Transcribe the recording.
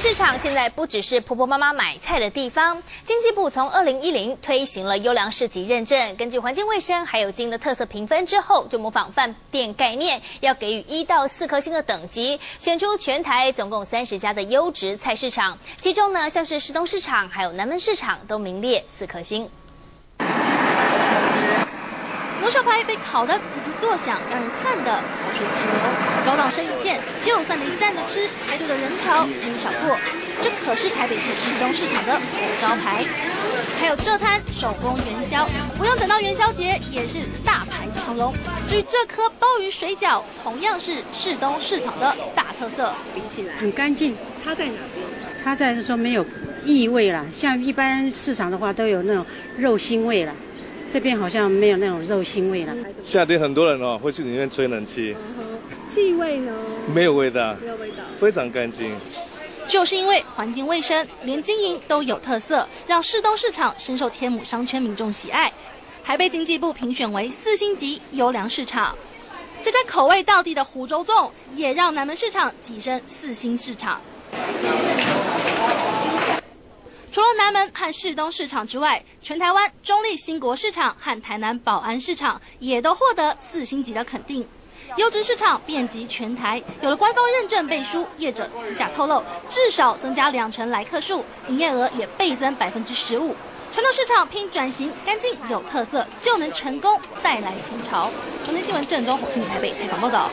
市场现在不只是婆婆妈妈买菜的地方，经济部从二零一零推行了优良市级认证，根据环境卫生还有经营的特色评分之后，就模仿饭店概念，要给予一到四颗星的等级，选出全台总共三十家的优质菜市场，其中呢，像是石东市场还有南门市场都名列四颗星。牛小排被烤得滋滋作响，让人看得口水直流。高档生鱼片，就算你站着吃，排队的人潮没少过。这可是台北市市东市场的招牌。还有这摊手工元宵，不用等到元宵节，也是大排长龙。至于这颗鲍鱼水饺，同样是市东市场的大特色。比起来很干净，差在哪边？差在是说没有异味啦。像一般市场的话，都有那种肉腥味了。这边好像没有那种肉腥味了。夏天很多人哦会去里面吹冷气，气味呢？没有味道，没有味道，非常干净。就是因为环境卫生，连经营都有特色，让市东市场深受天母商圈民众喜爱，还被经济部评选为四星级优良市场。这家口味到地的湖州粽，也让南门市场跻身四星市场。南门和市东市场之外，全台湾中立新国市场和台南保安市场也都获得四星级的肯定。优质市场遍及全台，有了官方认证背书，业者私下透露，至少增加两成来客数，营业额也倍增百分之十五。传统市场拼转型，干净有特色，就能成功带来清潮。中天新闻郑中火庆台北采访报道。